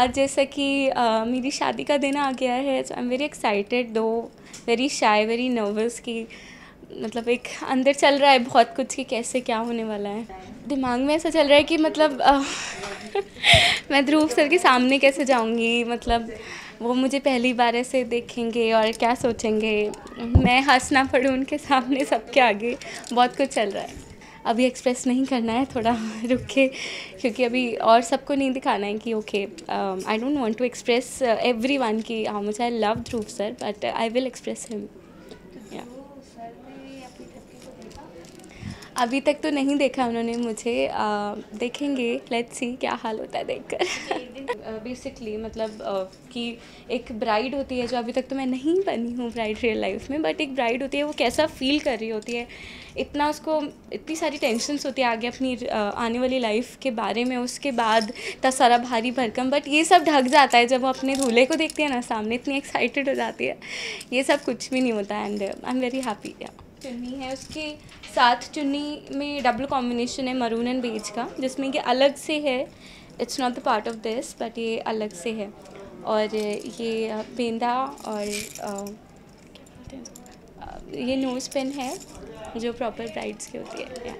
आज जैसा कि मेरी शादी का दिन आ गया है so I am very excited though very shy very nervous कि मतलब एक अंदर चल रहा है बहुत कुछ कि कैसे क्या होने वाला है। दिमाग में ऐसा चल रहा है कि मतलब मैं ध्रुव सर के सामने कैसे जाऊँगी? मतलब वो मुझे पहली बार ऐसे देखेंगे और क्या सोचेंगे? मैं हंसना पड़ूँ उनके सामने सबके आगे, बहुत कुछ चल रहा है। अभी एक्सप्रेस नहीं करना है, थोड़ा रुक के क्योंकि अभी और सबको नहीं दिखाना है कि okay I don't want to express everyone की how much I love Dhruv sir but I will express him अभी तक तो नहीं देखा उन्होंने मुझे। आ, देखेंगे। लेट्स सी क्या हाल होता है देखकर। बेसिकली मतलब uh, कि एक ब्राइड होती है जो अभी तक तो मैं नहीं बनी हूँ ब्राइड रियल लाइफ में बट एक ब्राइड होती है वो कैसा फील कर रही होती है। इतना उसको इतनी सारी टेंशन्स होती है आगे अपनी आने वाली लाइफ के बारे में उसके बाद इतना सारा भारी भरकम। बट ये सब ढक जाता है जब वो अपने दूल्हे को देखती है ना सामने इतनी एक्साइटेड हो जाती है। ये सब कुछ भी नहीं होता and I am very happy या चुन्नी है उसके साथ चुन्नी में डबल कॉम्बिनेशन है मरून एंड बेज का, जिसमें कि अलग से है। It's not the part of this but ये अलग से है। और ये बेंदा और ये नोज़ पेन है, जो प्रॉपर ब्राइड्स की होती है